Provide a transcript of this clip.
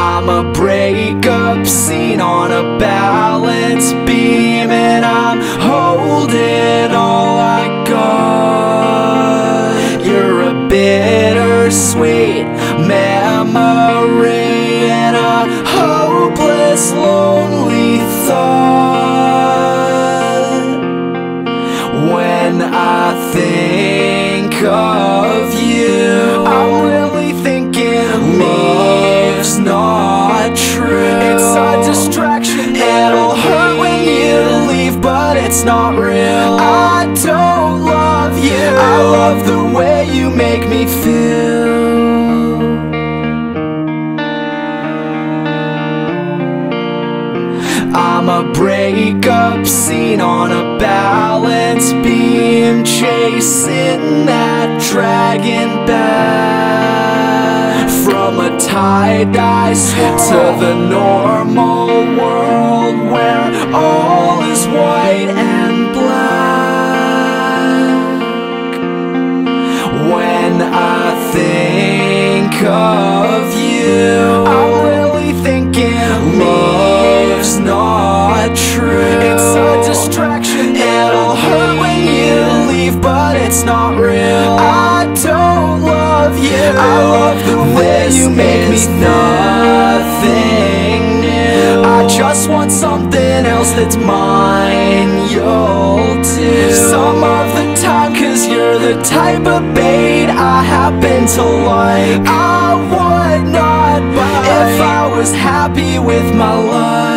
I'm a breakup scene on a balance beam And I'm holding all I got. You're a bittersweet memory And a hopeless, lonely thought. When I think of you me feel. I'm a breakup scene on a balance beam Chasing that dragon back. From a tie-dye to the normal world Where all is white it's not real. I don't love you. I love the way you make me nothing new. I just want something else that's mine. You'll do. Some of the time cause you're the type of bait I happen to like. I would not bite If I was happy with my life